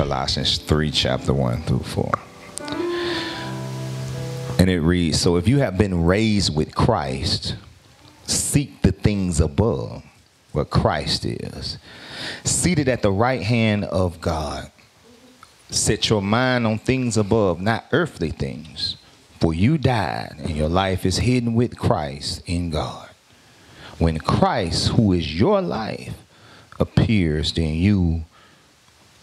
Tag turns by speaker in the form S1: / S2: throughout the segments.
S1: Colossians 3, chapter 1 through 4. And it reads So if you have been raised with Christ, seek the things above where Christ is, seated at the right hand of God. Set your mind on things above, not earthly things. For you died, and your life is hidden with Christ in God. When Christ, who is your life, appears, then you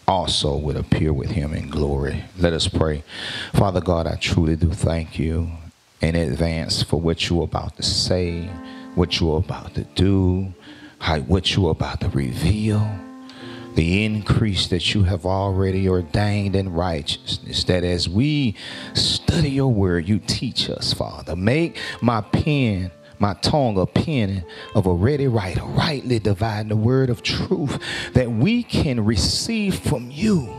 S1: also would appear with him in glory. Let us pray. Father God, I truly do thank you in advance for what you're about to say, what you're about to do, what you're about to reveal, the increase that you have already ordained in righteousness, that as we study your word, you teach us, Father. Make my pen my tongue a pen of a ready writer, rightly dividing the word of truth that we can receive from you.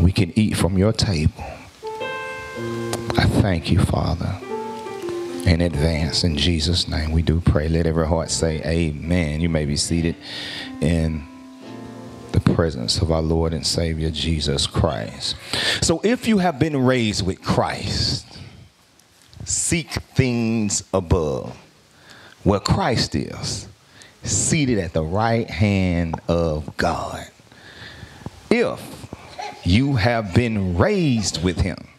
S1: We can eat from your table. I thank you, Father. In advance, in Jesus' name, we do pray. Let every heart say, Amen. You may be seated in the presence of our Lord and Savior Jesus Christ. So if you have been raised with Christ, seek things above where Christ is, seated at the right hand of God. If you have been raised with him,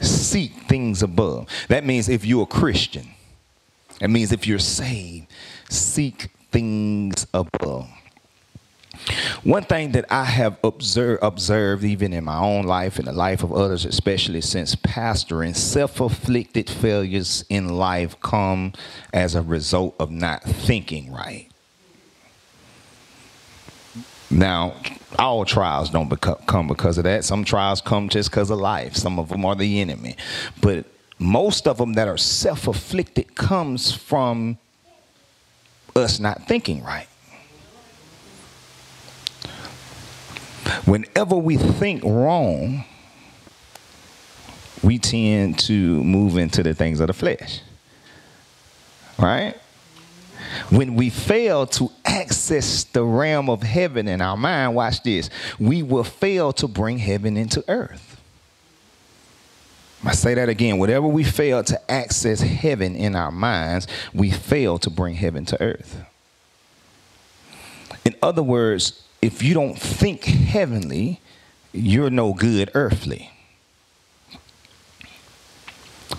S1: seek things above. That means if you're a Christian, that means if you're saved, seek things above. One thing that I have observed, observed even in my own life and the life of others, especially since pastoring, self-afflicted failures in life come as a result of not thinking right. Now, all trials don't come because of that. Some trials come just because of life. Some of them are the enemy. But most of them that are self-afflicted comes from us not thinking right. Whenever we think wrong, we tend to move into the things of the flesh. Right? When we fail to access the realm of heaven in our mind, watch this, we will fail to bring heaven into earth. I say that again. Whatever we fail to access heaven in our minds, we fail to bring heaven to earth. In other words, if you don't think heavenly, you're no good earthly.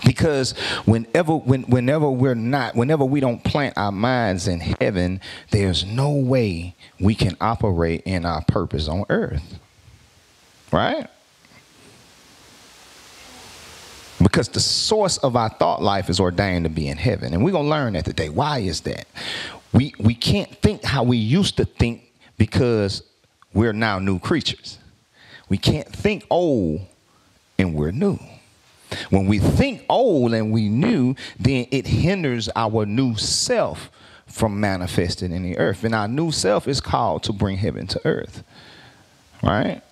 S1: Because whenever when, whenever we're not, whenever we don't plant our minds in heaven, there's no way we can operate in our purpose on earth. Right? Because the source of our thought life is ordained to be in heaven. And we're going to learn that today. Why is that? We, we can't think how we used to think because we're now new creatures. We can't think old and we're new. When we think old and we new, then it hinders our new self from manifesting in the earth. And our new self is called to bring heaven to earth. Right?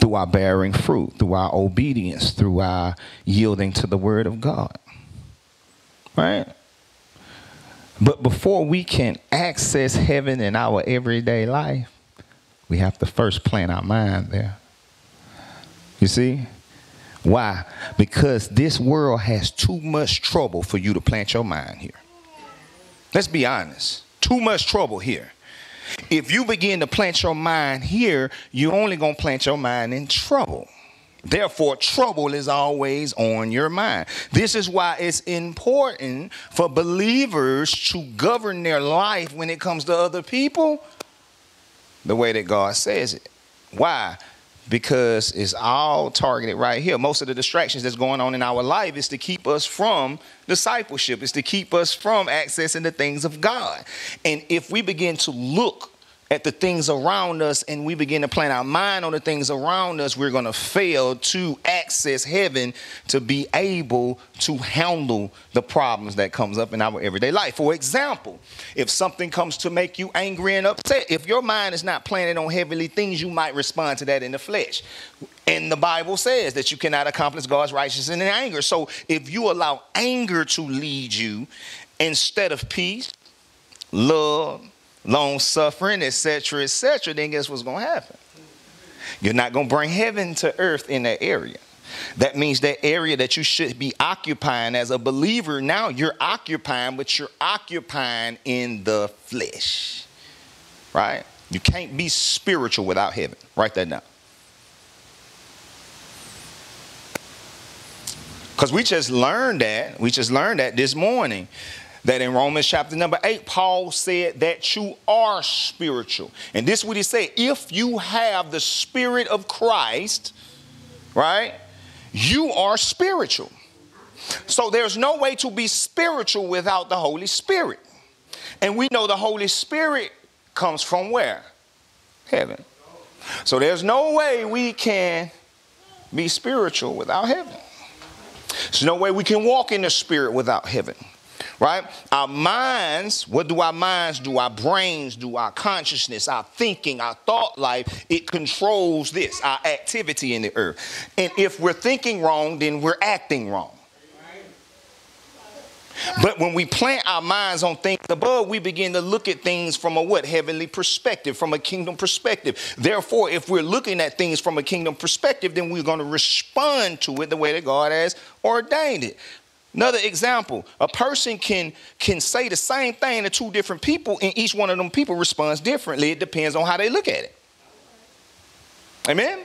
S1: Through our bearing fruit, through our obedience, through our yielding to the word of God. Right? But before we can access heaven in our everyday life, we have to first plant our mind there. You see? Why? Because this world has too much trouble for you to plant your mind here. Let's be honest. Too much trouble here. If you begin to plant your mind here, you're only going to plant your mind in trouble. Therefore, trouble is always on your mind. This is why it's important for believers to govern their life when it comes to other people the way that God says it. Why? Because it's all targeted right here. Most of the distractions that's going on in our life is to keep us from discipleship, is to keep us from accessing the things of God. And if we begin to look at the things around us and we begin to plant our mind on the things around us, we're going to fail to access heaven to be able to handle the problems that comes up in our everyday life. For example, if something comes to make you angry and upset, if your mind is not planted on heavenly things, you might respond to that in the flesh. And the Bible says that you cannot accomplish God's righteousness in anger. So if you allow anger to lead you instead of peace, love, long suffering, etc., etc., then guess what's going to happen? You're not going to bring heaven to earth in that area. That means that area that you should be occupying as a believer, now you're occupying, but you're occupying in the flesh. Right? You can't be spiritual without heaven. Write that down. Because we just learned that, we just learned that this morning that in Romans chapter number 8, Paul said that you are spiritual. And this is what he said if you have the Spirit of Christ, right, you are spiritual. So there's no way to be spiritual without the Holy Spirit. And we know the Holy Spirit comes from where? Heaven. So there's no way we can be spiritual without heaven. There's no way we can walk in the Spirit without heaven right? Our minds, what do our minds do? Our brains do, our consciousness, our thinking, our thought life, it controls this, our activity in the earth. And if we're thinking wrong, then we're acting wrong. But when we plant our minds on things above, we begin to look at things from a what? Heavenly perspective, from a kingdom perspective. Therefore, if we're looking at things from a kingdom perspective, then we're going to respond to it the way that God has ordained it. Another example, a person can can say the same thing to two different people, and each one of them people responds differently. It depends on how they look at it. Amen.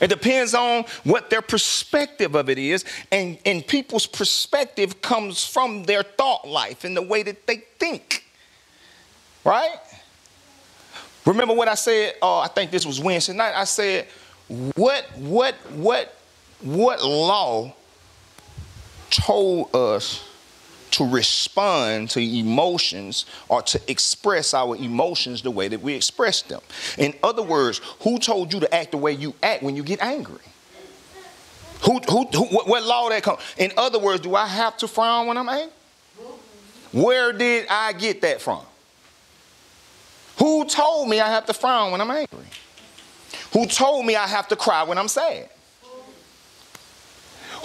S1: It depends on what their perspective of it is, and, and people's perspective comes from their thought life and the way that they think. Right? Remember what I said? Oh, I think this was Wednesday night. I said, what, what, what, what law told us to respond to emotions or to express our emotions the way that we express them. In other words, who told you to act the way you act when you get angry? Who, who, who what, what law that come? In other words, do I have to frown when I'm angry? Where did I get that from? Who told me I have to frown when I'm angry? Who told me I have to cry when I'm sad?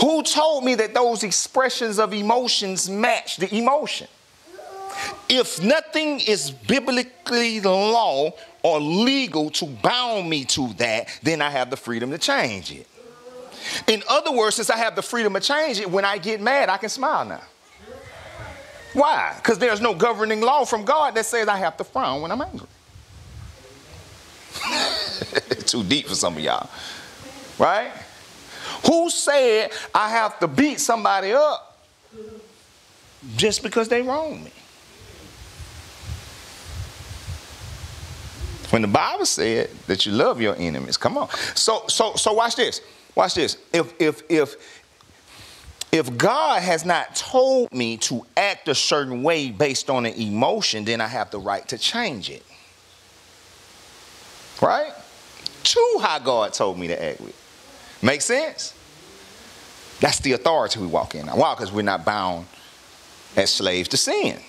S1: Who told me that those expressions of emotions match the emotion? If nothing is biblically law or legal to bound me to that, then I have the freedom to change it. In other words, since I have the freedom to change it, when I get mad, I can smile now. Why? Because there's no governing law from God that says I have to frown when I'm angry. Too deep for some of y'all. Right? Who said I have to beat somebody up just because they wrong me? When the Bible said that you love your enemies, come on. So so so watch this. Watch this. If if if if God has not told me to act a certain way based on an emotion, then I have the right to change it. Right? To how God told me to act with. Make sense? That's the authority we walk in. Why? Because we're not bound as slaves to sin.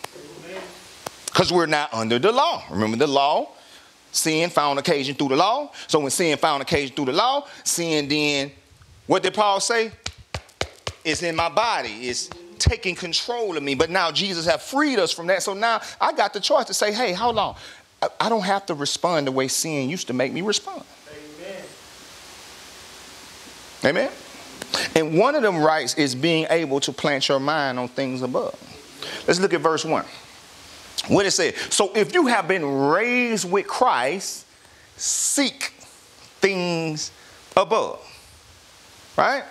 S1: Because we're not under the law. Remember the law? Sin found occasion through the law. So when sin found occasion through the law, sin then, what did Paul say? It's in my body. It's taking control of me. But now Jesus have freed us from that. So now I got the choice to say, hey, hold on. I don't have to respond the way sin used to make me respond. Amen. And one of them rights is being able to plant your mind on things above. Let's look at verse 1. What it says. So if you have been raised with Christ, seek things above. Right?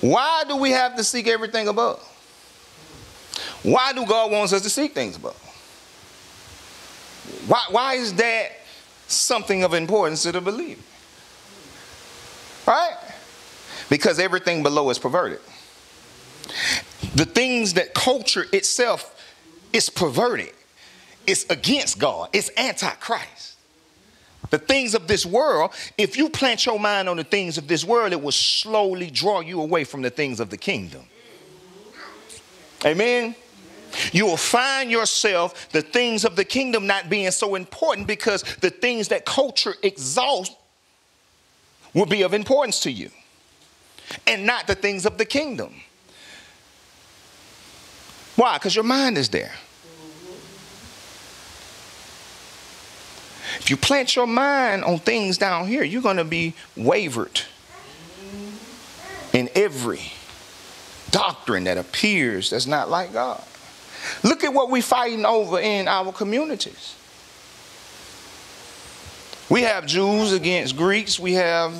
S1: Why do we have to seek everything above? Why do God wants us to seek things above? Why, why is that something of importance to the believer? Right? Because everything below is perverted. The things that culture itself is perverted. it's against God, it's antichrist. The things of this world, if you plant your mind on the things of this world, it will slowly draw you away from the things of the kingdom. Amen. You will find yourself the things of the kingdom not being so important because the things that culture exalts will be of importance to you and not the things of the kingdom. Why? Because your mind is there. If you plant your mind on things down here, you're going to be wavered in every doctrine that appears that's not like God. Look at what we're fighting over in our communities. We have Jews against Greeks. We have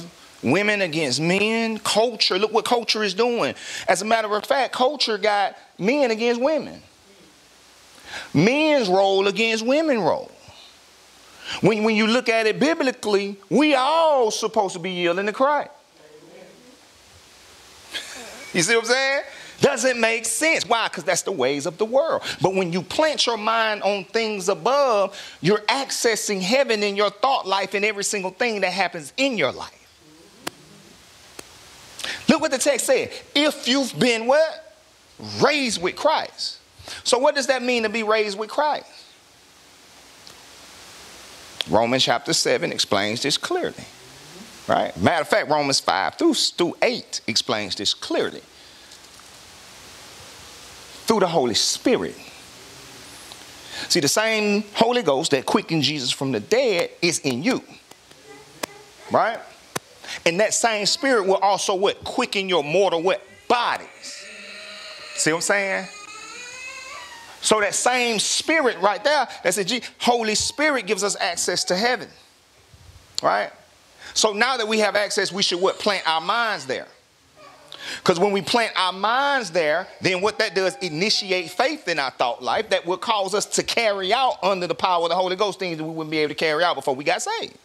S1: women against men. Culture, look what culture is doing. As a matter of fact, culture got men against women. Men's role against women's role. When, when you look at it biblically, we all supposed to be yielding to Christ. You see what I'm saying? Doesn't make sense. Why? Because that's the ways of the world. But when you plant your mind on things above, you're accessing heaven in your thought life and every single thing that happens in your life. Look what the text said. If you've been what? Raised with Christ. So what does that mean to be raised with Christ? Romans chapter 7 explains this clearly. Right? Matter of fact, Romans 5 through, through 8 explains this clearly. Through the Holy Spirit. See, the same Holy Ghost that quickened Jesus from the dead is in you. Right? And that same spirit will also what? Quicken your mortal what? Bodies. See what I'm saying? So that same spirit right there, that's the Holy Spirit gives us access to heaven. Right? So now that we have access, we should what? Plant our minds there. Because when we plant our minds there, then what that does, initiate faith in our thought life that will cause us to carry out under the power of the Holy Ghost things that we wouldn't be able to carry out before we got saved.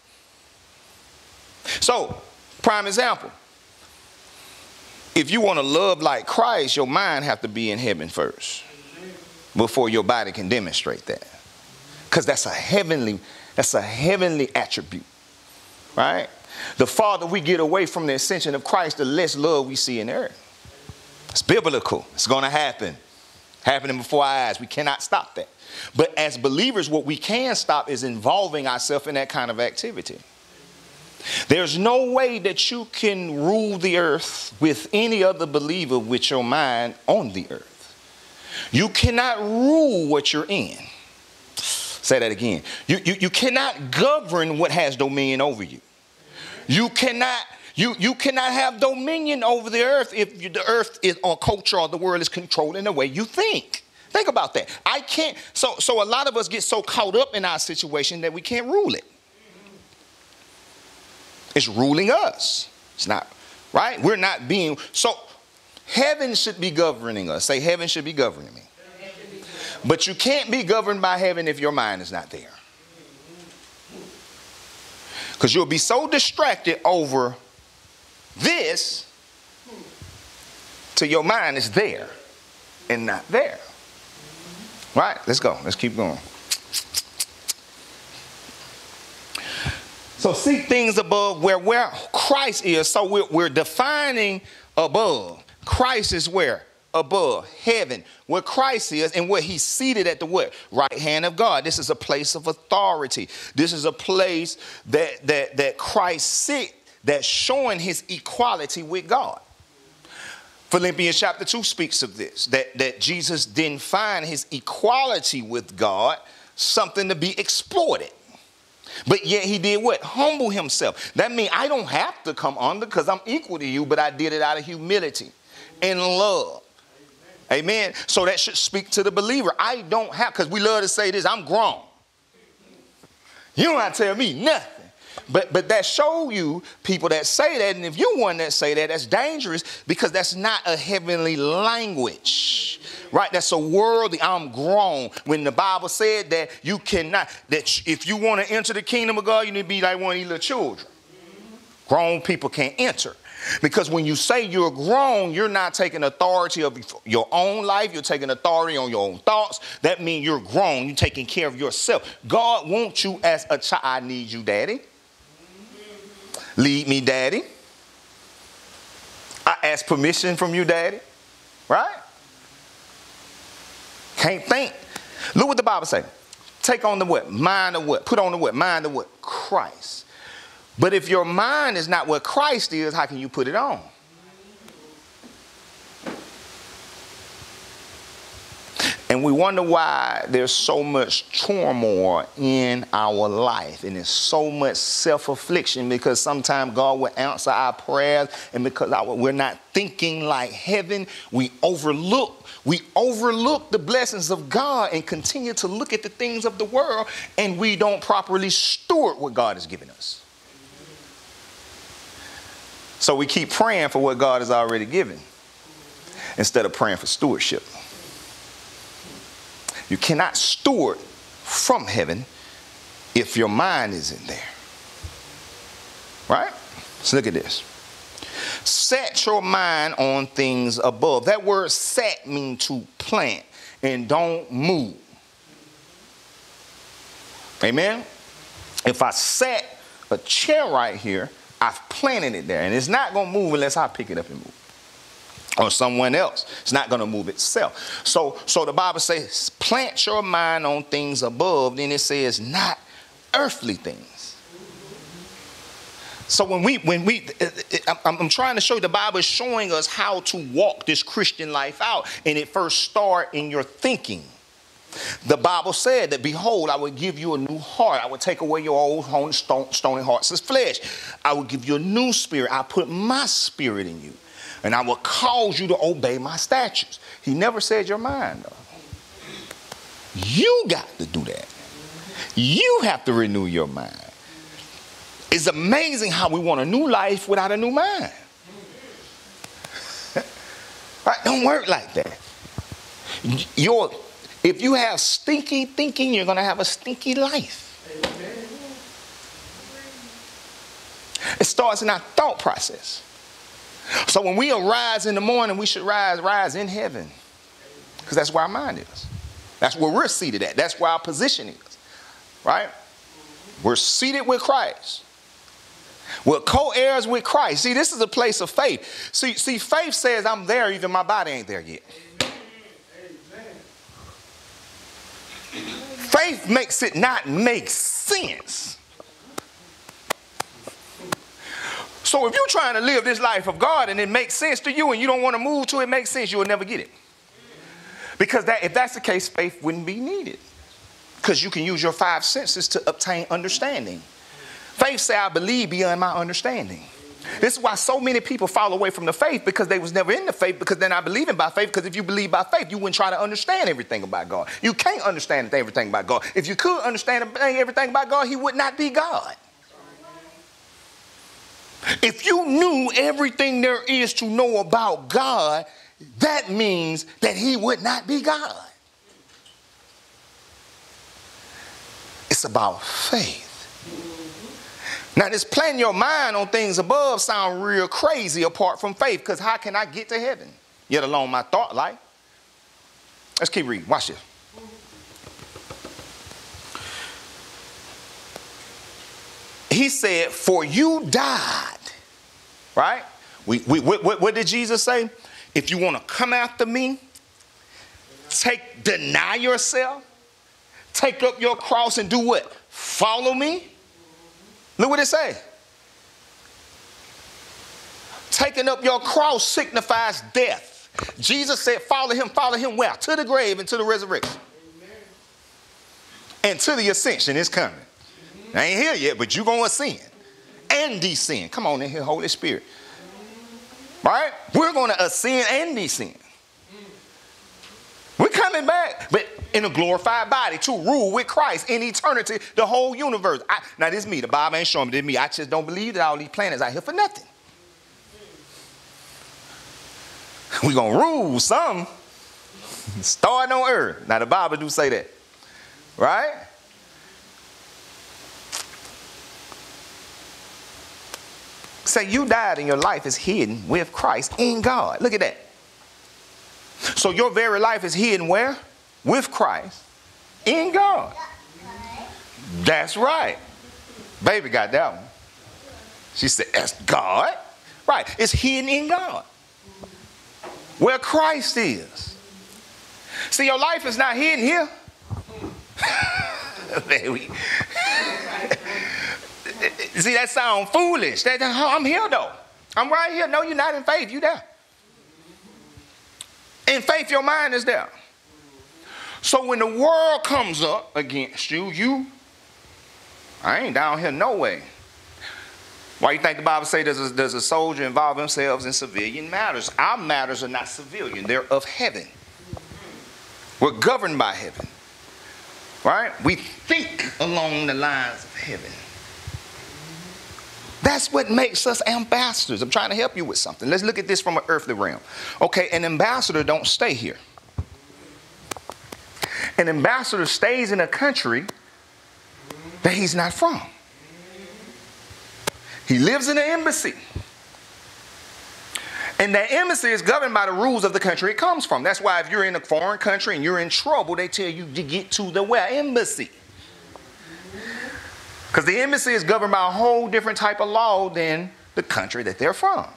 S1: So, prime example. If you want to love like Christ, your mind have to be in heaven first before your body can demonstrate that. Because that's a heavenly, that's a heavenly attribute. Right? The farther we get away from the ascension of Christ, the less love we see in earth. It's biblical. It's going to happen. Happening before our eyes. We cannot stop that. But as believers, what we can stop is involving ourselves in that kind of activity. There's no way that you can rule the earth with any other believer with your mind on the earth. You cannot rule what you're in. Say that again. You, you, you cannot govern what has dominion over you. You cannot you, you cannot have dominion over the earth if you, the earth is or culture or the world is controlling the way you think. Think about that. I can't. So so a lot of us get so caught up in our situation that we can't rule it. It's ruling us. It's not right. We're not being so. Heaven should be governing us. Say, heaven should be governing me. But you can't be governed by heaven if your mind is not there. Because you'll be so distracted over this till your mind is there and not there. Right? Let's go. Let's keep going. So seek things above where, where Christ is. So we're, we're defining above. Christ is where? Above heaven, where Christ is, and where he's seated at the what? Right hand of God. This is a place of authority. This is a place that that that Christ sit that's showing his equality with God. Philippians chapter 2 speaks of this that, that Jesus didn't find his equality with God something to be exploited. But yet he did what? Humble himself. That means I don't have to come under because I'm equal to you, but I did it out of humility and love. Amen. So that should speak to the believer. I don't have, because we love to say this, I'm grown. You don't have to tell me nothing. But but that show you people that say that, and if you're one that say that, that's dangerous because that's not a heavenly language. Right? That's a worldly, I'm grown. When the Bible said that you cannot, that if you want to enter the kingdom of God, you need to be like one of these little children. Grown people can't enter. Because when you say you're grown, you're not taking authority of your own life, you're taking authority on your own thoughts. That means you're grown, you're taking care of yourself. God wants you as a child. I need you, daddy. Lead me, daddy. I ask permission from you, daddy. Right? Can't think. Look what the Bible say. Take on the what? Mind of what? Put on the what? Mind of what? Christ. But if your mind is not what Christ is, how can you put it on? And we wonder why there's so much turmoil in our life and there's so much self affliction because sometimes God will answer our prayers and because our, we're not thinking like heaven, we overlook. We overlook the blessings of God and continue to look at the things of the world and we don't properly steward what God has given us. So we keep praying for what God has already given instead of praying for stewardship. You cannot steward from heaven if your mind isn't there. Right? So look at this. Set your mind on things above. That word set means to plant and don't move. Amen? If I set a chair right here, I've planted it there, and it's not going to move unless I pick it up and move. Or someone else. It's not going to move itself. So, so the Bible says, plant your mind on things above. Then it says, not earthly things. So when we, when we, uh, uh, I'm trying to show you the Bible is showing us how to walk this Christian life out, and it first start in your thinking. The Bible said that, behold, I will give you a new heart. I will take away your old stone, stony hearts as flesh. I will give you a new spirit. I put my spirit in you. And I will cause you to obey my statutes. He never said your mind, though. You got to do that. You have to renew your mind. It's amazing how we want a new life without a new mind. right? Don't work like that. Your if you have stinky thinking, you're going to have a stinky life. It starts in our thought process. So when we arise in the morning, we should rise, rise in heaven. Because that's where our mind is. That's where we're seated at. That's where our position is. Right? We're seated with Christ. We're co-heirs with Christ. See, this is a place of faith. See, see, faith says I'm there, even my body ain't there yet. Faith makes it not make sense. So if you're trying to live this life of God and it makes sense to you and you don't want to move to it makes sense, you will never get it. Because that, if that's the case, faith wouldn't be needed. Because you can use your five senses to obtain understanding. Faith say, I believe beyond my understanding. This is why so many people fall away from the faith because they was never in the faith because they're not believing by faith. Because if you believe by faith, you wouldn't try to understand everything about God. You can't understand everything about God. If you could understand everything about God, He would not be God. If you knew everything there is to know about God, that means that He would not be God. It's about faith. Now, this planting your mind on things above sound real crazy apart from faith, because how can I get to heaven? Yet alone my thought life. Let's keep reading. Watch this. He said, For you died. Right? We, we, what, what did Jesus say? If you want to come after me, take deny yourself, take up your cross and do what? Follow me. Look what it say. Taking up your cross signifies death. Jesus said, follow him, follow him where? To the grave and to the resurrection. Amen. And to the ascension is coming. I ain't here yet, but you're going to ascend and descend. Come on in here, Holy Spirit. Right? We're going to ascend and descend. We're coming back. But in a glorified body to rule with Christ in eternity, the whole universe. I, now, this is me. The Bible ain't showing me. This me. I just don't believe that all these planets out here for nothing. We're going to rule some. Starting on earth. Now, the Bible do say that. Right? Say you died and your life is hidden with Christ in God. Look at that. So your very life is hidden where? With Christ in God. That's right. Baby got that one. She said, That's God. Right. It's hidden in God. Where Christ is. See, your life is not hidden here. Baby. See, that sound foolish. That, I'm here though. I'm right here. No, you're not in faith. You there. In faith, your mind is there. So when the world comes up against you, you, I ain't down here no way. Why you think the Bible say does a, does a soldier involve themselves in civilian matters? Our matters are not civilian; they're of heaven. We're governed by heaven, right? We think along the lines of heaven. That's what makes us ambassadors. I'm trying to help you with something. Let's look at this from an earthly realm. Okay, an ambassador don't stay here. An ambassador stays in a country that he's not from. He lives in an embassy. And that embassy is governed by the rules of the country it comes from. That's why if you're in a foreign country and you're in trouble, they tell you to get to the where? Embassy. Because the embassy is governed by a whole different type of law than the country that they're from.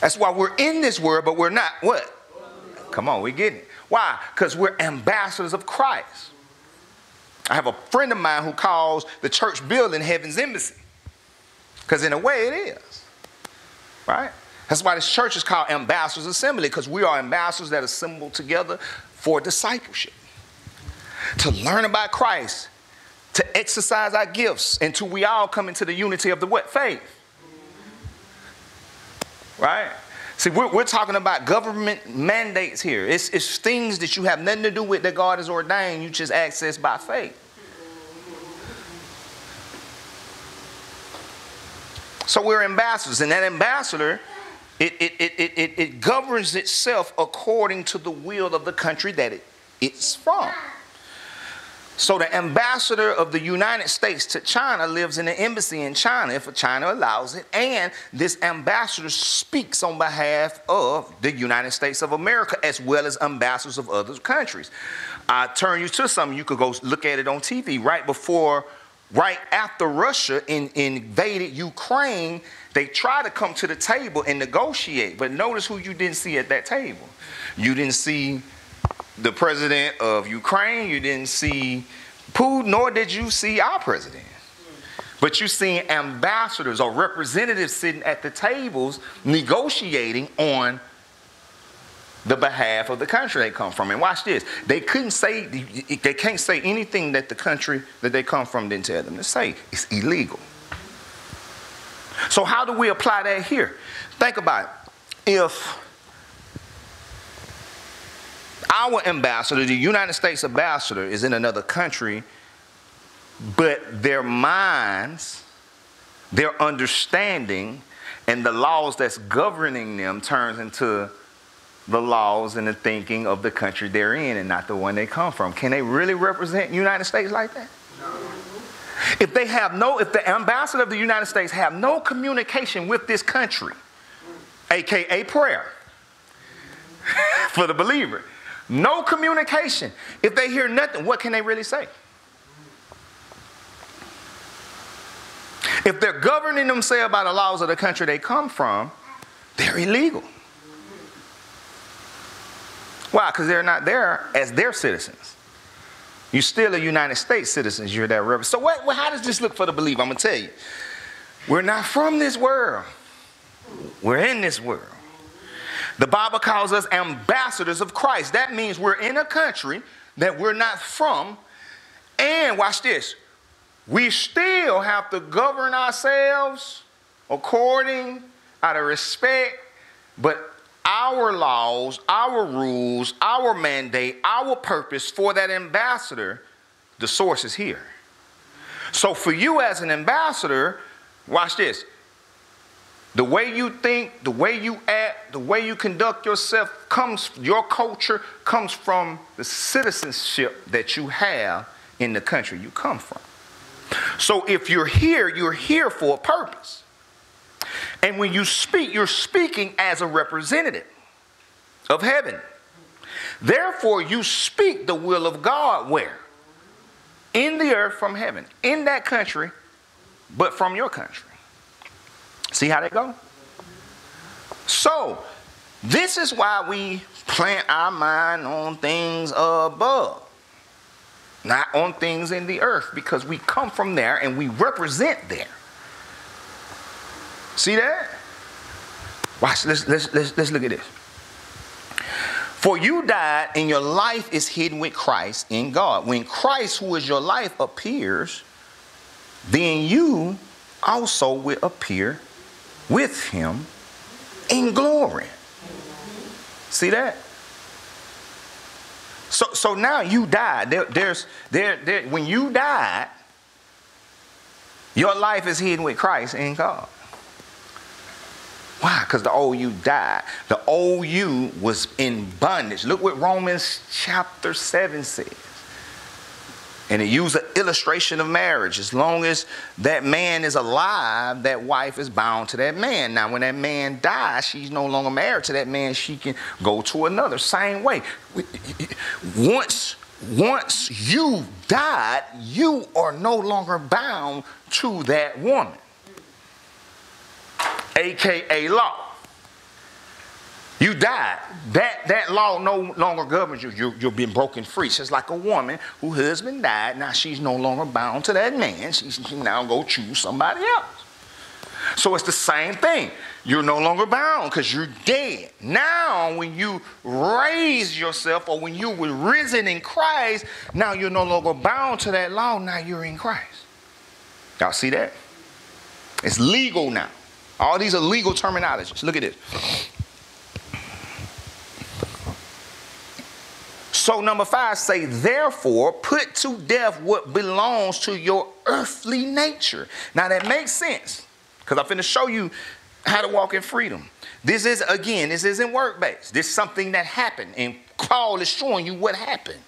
S1: That's why we're in this world, but we're not what? Come on, we get it. Why? Because we're ambassadors of Christ. I have a friend of mine who calls the church building heaven's embassy. Because in a way it is. Right? That's why this church is called Ambassadors Assembly, because we are ambassadors that assemble together for discipleship. To learn about Christ, to exercise our gifts until we all come into the unity of the what? Faith. Right? See, we're, we're talking about government mandates here. It's, it's things that you have nothing to do with that God has ordained, you just access by faith. So we're ambassadors, and that ambassador, it, it, it, it, it, governs itself according to the will of the country that it, it's from. So the ambassador of the United States to China lives in an embassy in China if China allows it. And this ambassador speaks on behalf of the United States of America as well as ambassadors of other countries. I turn you to some, you could go look at it on TV right before, right after Russia in, invaded Ukraine, they tried to come to the table and negotiate. But notice who you didn't see at that table. You didn't see the president of Ukraine, you didn't see Putin, nor did you see our president. But you see ambassadors or representatives sitting at the tables negotiating on the behalf of the country they come from. And watch this. They couldn't say, they can't say anything that the country that they come from didn't tell them to say. It's illegal. So how do we apply that here? Think about it. If our ambassador, the United States ambassador, is in another country, but their minds, their understanding, and the laws that's governing them turns into the laws and the thinking of the country they're in and not the one they come from. Can they really represent United States like that? If they have no, if the ambassador of the United States have no communication with this country, aka prayer for the believer, no communication. If they hear nothing, what can they really say? If they're governing themselves by the laws of the country they come from, they're illegal. Why? Because they're not there as their citizens. You're still a United States citizen. You're that rep. So what, how does this look for the believer? I'm gonna tell you. We're not from this world. We're in this world. The Bible calls us ambassadors of Christ. That means we're in a country that we're not from. And watch this we still have to govern ourselves according out of respect, but our laws, our rules, our mandate, our purpose for that ambassador, the source is here. So for you as an ambassador, watch this. The way you think, the way you act, the way you conduct yourself comes, your culture comes from the citizenship that you have in the country you come from. So if you're here, you're here for a purpose. And when you speak, you're speaking as a representative of heaven. Therefore, you speak the will of God where? In the earth from heaven, in that country, but from your country. See how they go? So, this is why we plant our mind on things above, not on things in the earth, because we come from there and we represent there. See that? Watch, let's, let's, let's, let's look at this. For you died, and your life is hidden with Christ in God. When Christ, who is your life, appears, then you also will appear with him in glory. See that? So, so now you died. There, there's there, there when you died, your life is hidden with Christ in God. Why? Because the old you died. The old you was in bondage. Look what Romans chapter 7 says. And it used an illustration of marriage. As long as that man is alive, that wife is bound to that man. Now, when that man dies, she's no longer married to that man. She can go to another. Same way. Once, once you died, you are no longer bound to that woman, aka law. You died. That, that law no longer governs you. you. You're being broken free. It's like a woman whose husband died. Now she's no longer bound to that man. She can now go choose somebody else. So it's the same thing. You're no longer bound because you're dead. Now, when you raise yourself or when you were risen in Christ, now you're no longer bound to that law. Now you're in Christ. Y'all see that? It's legal now. All these are legal terminologies. Look at this. So, number five, say, therefore, put to death what belongs to your earthly nature. Now, that makes sense because I'm going to show you how to walk in freedom. This is, again, this isn't work based. This is something that happened, and Paul is showing you what happened.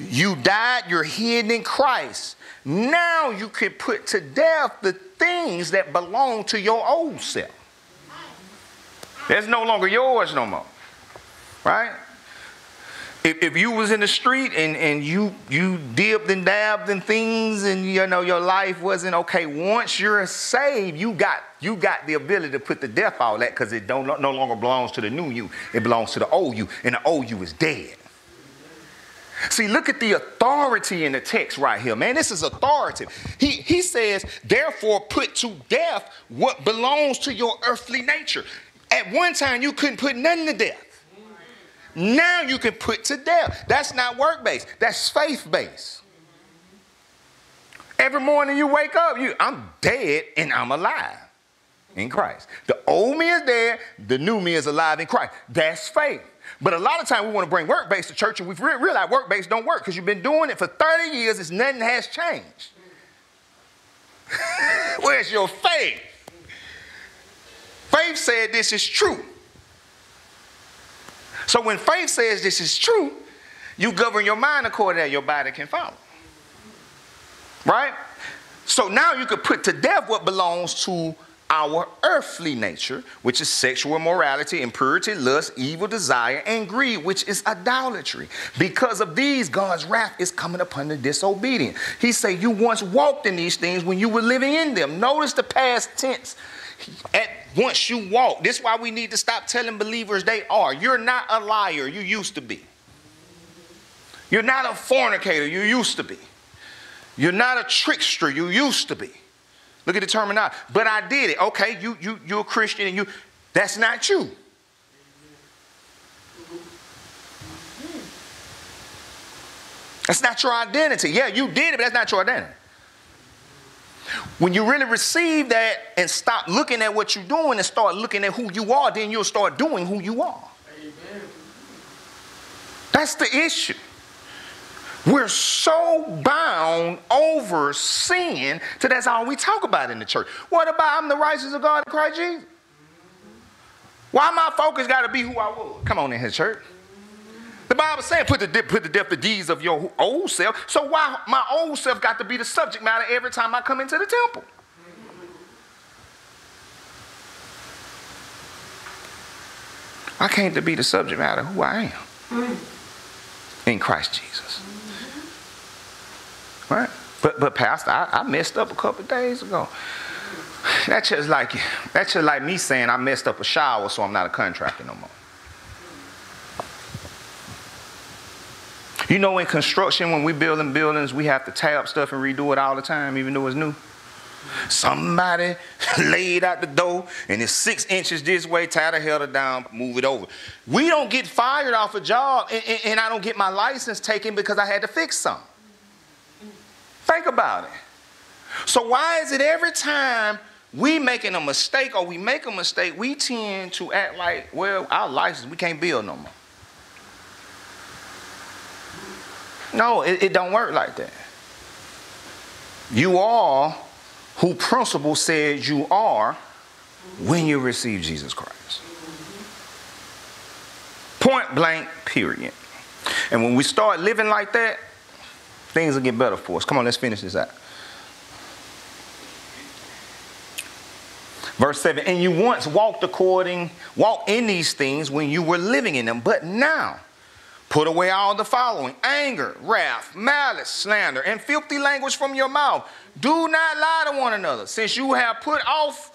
S1: You died, you're hidden in Christ. Now you can put to death the things that belong to your old self. That's no longer yours no more. Right? If, if you was in the street and, and you you dipped and dabbed in things and you know your life wasn't okay, once you're saved, you got you got the ability to put the death all that because it don't no longer belongs to the new you. It belongs to the old you, and the old you is dead. See, look at the authority in the text right here, man. This is authoritative. He, he says, therefore, put to death what belongs to your earthly nature. At one time, you couldn't put nothing to death. Now you can put to death. That's not work based, that's faith based. Every morning you wake up, you I'm dead and I'm alive in Christ. The old me is dead, the new me is alive in Christ. That's faith. But a lot of times we want to bring work based to church and we realize work based don't work because you've been doing it for 30 years, it's nothing has changed. Where's your faith? Faith said this is true. So when faith says this is true, you govern your mind according to that, your body can follow. Right? So now you could put to death what belongs to our earthly nature, which is sexual immorality, impurity, lust, evil desire, and greed, which is idolatry. Because of these, God's wrath is coming upon the disobedient. He said, You once walked in these things when you were living in them. Notice the past tense. At once you walk. This is why we need to stop telling believers they are. You're not a liar. You used to be. You're not a fornicator. You used to be. You're not a trickster. You used to be. Look at the terminology. But I did it. Okay, you you you're a Christian and you that's not you. That's not your identity. Yeah, you did it, but that's not your identity. When you really receive that and stop looking at what you're doing and start looking at who you are, then you'll start doing who you are. Amen. That's the issue. We're so bound over sin to that's all we talk about in the church. What about I'm the righteousness of God in Christ Jesus? Why my focus got to be who I was? Come on in here, church. The Bible saying put the put the death deeds of your old self. So why my old self got to be the subject matter every time I come into the temple? I came to be the subject matter who I am in Christ Jesus. Right? But but Pastor, I, I messed up a couple days ago. That's just like that's just like me saying I messed up a shower, so I'm not a contractor no more. You know, in construction, when we building buildings, we have to tear up stuff and redo it all the time, even though it's new. Somebody laid out the door and it's six inches this way, tie the header down, move it over. We don't get fired off a job and, and, and I don't get my license taken because I had to fix something. Think about it. So why is it every time we making a mistake or we make a mistake, we tend to act like, well, our license, we can't build no more. No, it, it don't work like that. You are who principle says you are when you receive Jesus Christ. Point blank, period. And when we start living like that, things will get better for us. Come on, let's finish this out. Verse 7 And you once walked according, walked in these things when you were living in them, but now put away all the following anger, wrath, malice, slander, and filthy language from your mouth. Do not lie to one another, since you have put off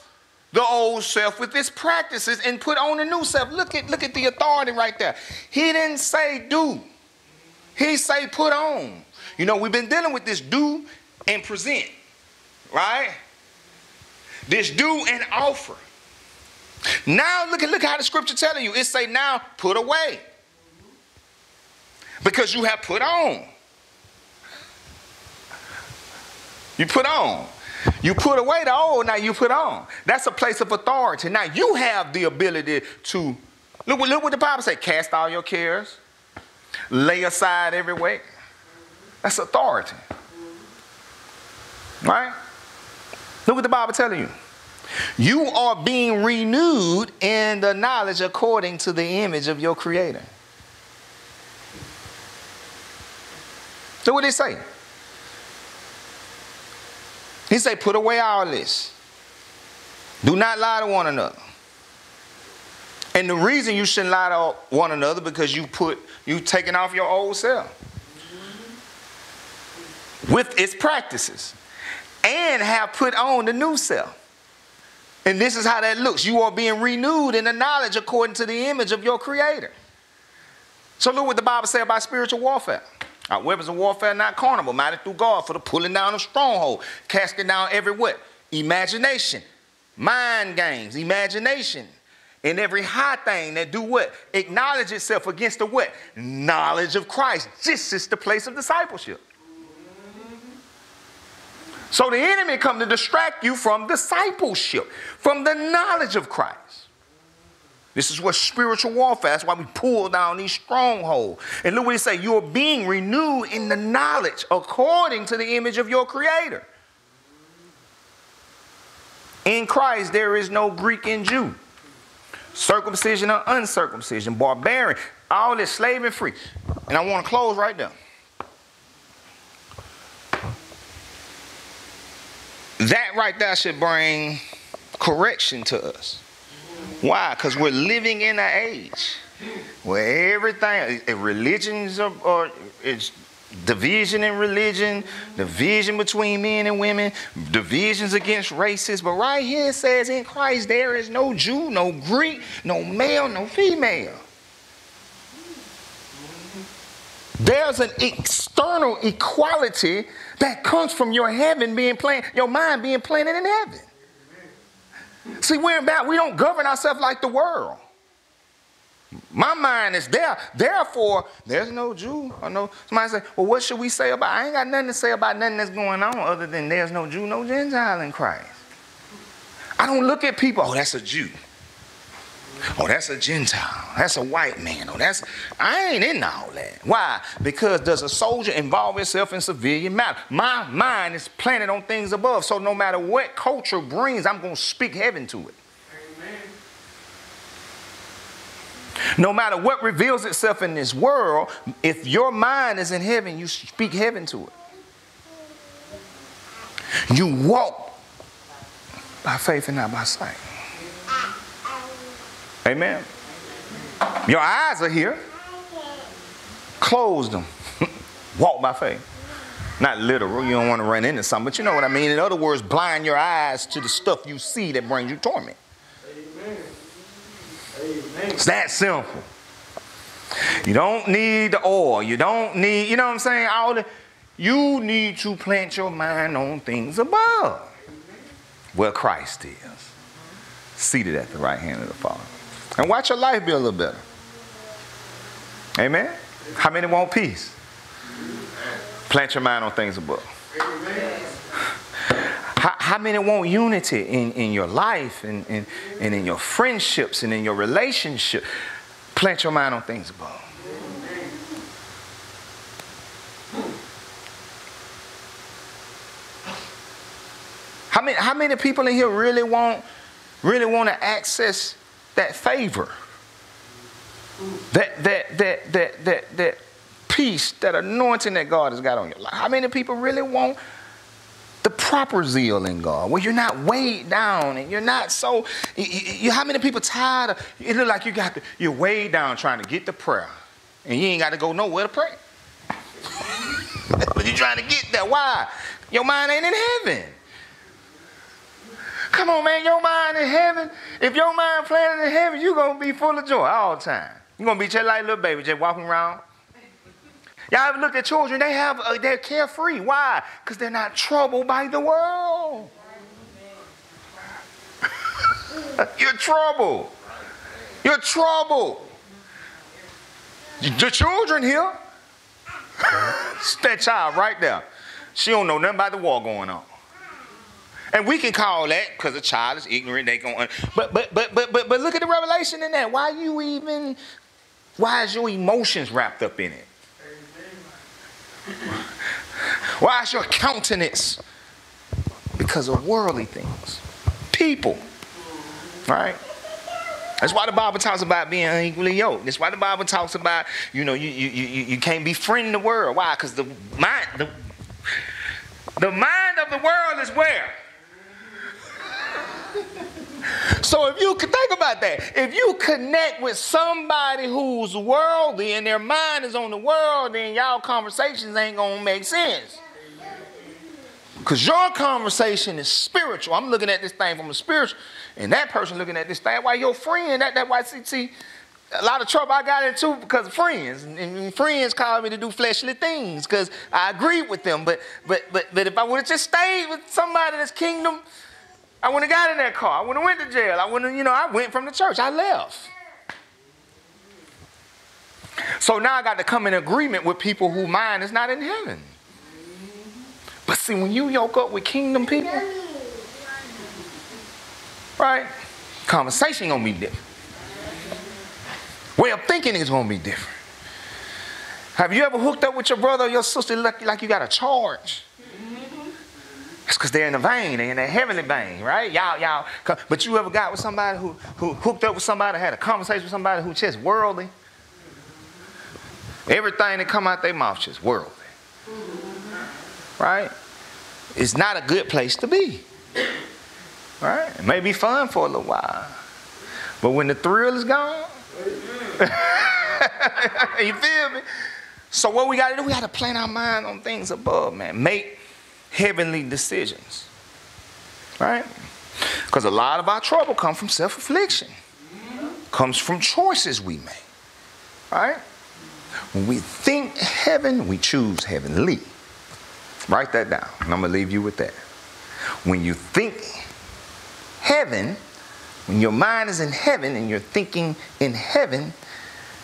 S1: the old self with its practices and put on the new self. Look at, look at the authority right there. He didn't say do, he say put on. You know, we've been dealing with this do and present, right? This do and offer. Now look at look how the scripture telling you. It say now put away. Because you have put on. You put on. You put away the old, now you put on. That's a place of authority. Now you have the ability to look, look what the Bible say: cast all your cares, lay aside every weight. That's authority. Right? Look what the Bible telling you. You are being renewed in the knowledge according to the image of your creator. So what he say? He say, put away all this. Do not lie to one another. And the reason you shouldn't lie to one another because you put you taking off your old self with its practices and have put on the new self. And this is how that looks. You are being renewed in the knowledge according to the image of your creator. So look what the Bible says about spiritual warfare. Our weapons of warfare not carnal, mighty through God for the pulling down of stronghold, casting down every what? Imagination, mind games, imagination, and every high thing that do what? Acknowledge itself against the what? Knowledge of Christ. This is the place of discipleship. So the enemy come to distract you from discipleship, from the knowledge of Christ. This is what spiritual warfare. That's why we pull down these strongholds. And look what he say: you are being renewed in the knowledge according to the image of your creator. In Christ, there is no Greek and Jew, circumcision or uncircumcision, barbarian, all this slave and free. And I want to close right there. That right there should bring correction to us. Why? Because we're living in an age where everything, eh, religions are, are it's division in religion, division between men and women, divisions against races. But right here it says in Christ there is no Jew, no Greek, no male, no female. There's an external equality that comes from your heaven being planted, your mind being planted in heaven. See, we're about, we don't govern ourselves like the world. My mind is there. Therefore, there's no Jew or no. Somebody say, well, what should we say about? I ain't got nothing to say about nothing that's going on other than there's no Jew, no Gentile in Christ. I don't look at people, oh, that's a Jew. Oh, that's a Gentile. That's a white man. Oh, that's I ain't in all that. Why? Because does a soldier involve himself in civilian matter? My mind is planted on things above. So no matter what culture brings, I'm gonna speak heaven to it. No matter what reveals itself in this world, if your mind is in heaven, you speak heaven to it. You walk by faith and not by sight. Amen. Your eyes are here. Close them. walk by faith. Not literal, you don't want to run into something, but you know what I mean. In other words, blind your eyes to the stuff you see that brings you torment. Amen. Amen. It's that simple. You don't need the oil. You don't need, you know what I'm saying? All the, you need to plant your mind on things above where Christ is, seated at the right hand of the Father. And watch your life be a little better. Amen? How many want peace? Plant your mind on things above. How, how, many want unity in, in your life and, and, and in your friendships and in your relationship? Plant your mind on things above. How many, how many people in here really want, really want to access that favor? That, that, that, that, that, that peace, that anointing that God has got on your life. How many people really want the proper zeal in God, where you're not weighed down and you're not so. You, you, how many people tired of? It look like you got the, you're weighed down trying to get the prayer, and you ain't got to go nowhere to pray. but you're trying to get there. Why? Your mind ain't in heaven. Come on, man, your mind in heaven. If your mind planted in heaven, you're going to be full of joy all the time. You're going to be just like a little baby, just walking around. Y'all ever looked at children? They have, uh, they're carefree. Why? Because they're not troubled by the world. You're troubled. You're troubled. The children here, that child right there, she don't know nothing about the war going on. And we can call that because a child is ignorant. They going, but but but but but but look at the revelation in that. Why you even? Why is your emotions wrapped up in it? Why is your countenance? Because of worldly things, people, right? That's why the Bible talks about being unequally yoked. That's why the Bible talks about, you know, you, you, you, you can't befriend the world. Why? Because the mind, the, the mind of the world is where? So if you could think about that, if you connect with somebody who's worldly and their mind is on the world, then y'all conversations ain't gonna make sense. Because your conversation is spiritual. I'm looking at this thing from a spiritual, and that person looking at this thing. Why your friend, that that why see, see a lot of trouble I got into because of friends. And friends called me to do fleshly things because I agreed with them. But but but but if I would have just stayed with somebody that's kingdom, I wouldn't have got in that car. I wouldn't have went to jail. I wouldn't, you know, I went from the church. I left. So now I got to come in agreement with people whose mind is not in heaven. But see, when you yoke up with kingdom people, right? Conversation gonna be different. Way of thinking is gonna be different. Have you ever hooked up with your brother or your sister like, like you got a charge? It's because they're in the vein, they're in that heavenly vein, right? Y'all, y'all. But you ever got with somebody who, who hooked up with somebody, had a conversation with somebody who just worldly? Everything that come out their mouth just worldly. Right? It's not a good place to be. Right? It may be fun for a little while. But when the thrill is gone, you feel me? So what we gotta do, we gotta plan our mind on things above, man. Make heavenly decisions. Right? Because a lot of our trouble comes from self-affliction. Comes from choices we make. Right? When we think heaven, we choose heavenly. Write that down. And I'm going to leave you with that. When you think heaven, when your mind is in heaven and you're thinking in heaven,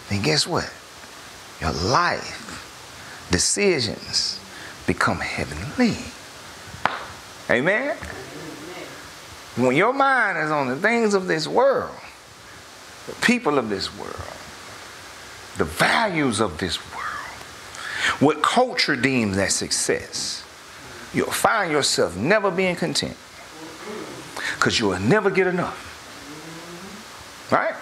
S1: then guess what? Your life, decisions become heavenly. Amen? When your mind is on the things of this world, the people of this world, the values of this world, what culture deems as success, you'll find yourself never being content because you'll never get enough. Right?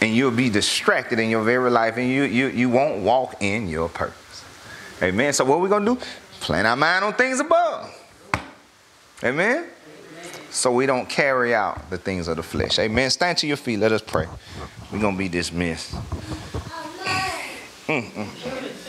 S1: and you'll be distracted in your very life and you, you, you won't walk in your purpose. Amen. So what we going to do? Plan our mind on things above. Amen. So we don't carry out the things of the flesh. Amen. Stand to your feet. Let us pray. We're going to be dismissed. Mm, mm.